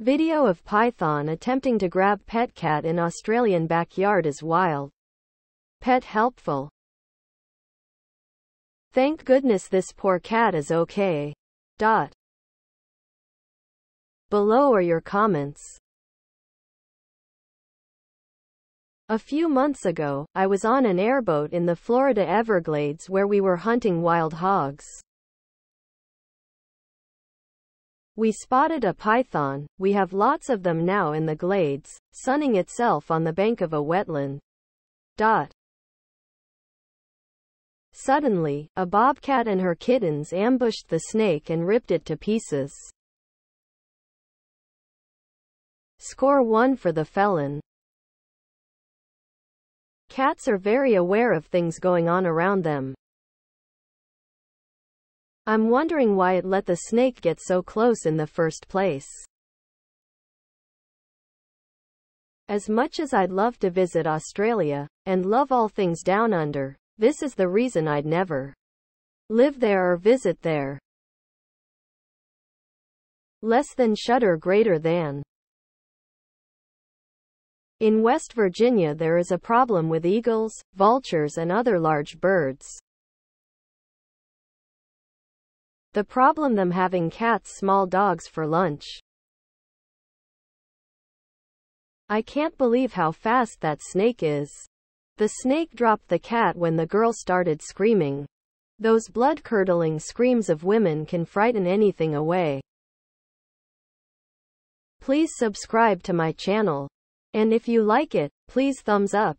Video of python attempting to grab pet cat in Australian backyard is wild. PetHelpful. Thank goodness this poor cat is okay. Dot. Below are your comments. A few months ago, I was on an airboat in the Florida Everglades where we were hunting wild hogs. We spotted a python, we have lots of them now in the glades, sunning itself on the bank of a wetland. Dot. Suddenly, a bobcat and her kittens ambushed the snake and ripped it to pieces. Score 1 for the felon. Cats are very aware of things going on around them. I'm wondering why it let the snake get so close in the first place. As much as I'd love to visit Australia, and love all things down under, this is the reason I'd never live there or visit there. Less than shudder greater than. In West Virginia there is a problem with eagles, vultures and other large birds. The problem them having cats small dogs for lunch. I can't believe how fast that snake is. The snake dropped the cat when the girl started screaming. Those blood-curdling screams of women can frighten anything away. Please subscribe to my channel. And if you like it, please thumbs up.